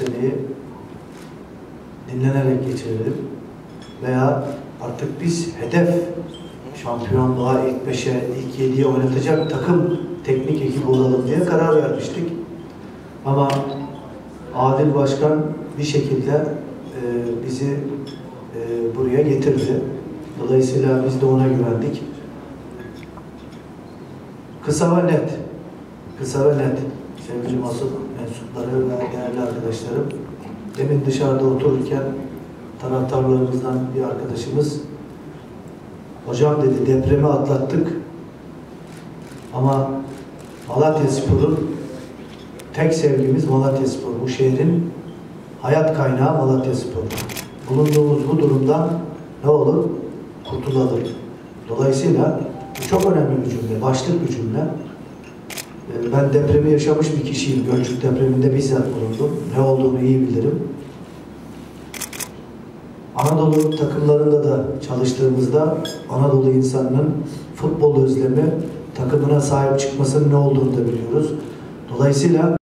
seneyi dinlenerek geçirelim veya artık biz hedef şampiyonluğa ilk beşe, ilk yediye oynatacak takım teknik ekip olalım diye karar vermiştik. Ama Adil Başkan bir şekilde e, bizi e, buraya getirdi. Dolayısıyla biz de ona güvendik. Kısa ve net. Kısa ve net. Sevgili basın mensupları ve değerli arkadaşlarım. Demin dışarıda otururken taraftarlarımızdan bir arkadaşımız Hocam dedi depremi atlattık ama Malatya Spor'un tek sevgimiz Malatya Spor. Bu şehrin hayat kaynağı Malatya Spor. Bulunduğumuz bu durumdan ne olur? Kurtulalım. Dolayısıyla bu çok önemli bir cümle, başlık bir cümle. Ben depremi yaşamış bir kişiyim. Gölcük depreminde bizzat bulundum. Ne olduğunu iyi bilirim. Anadolu takımlarında da çalıştığımızda Anadolu insanının futbol özlemi takımına sahip çıkmasının ne olduğunu da biliyoruz. Dolayısıyla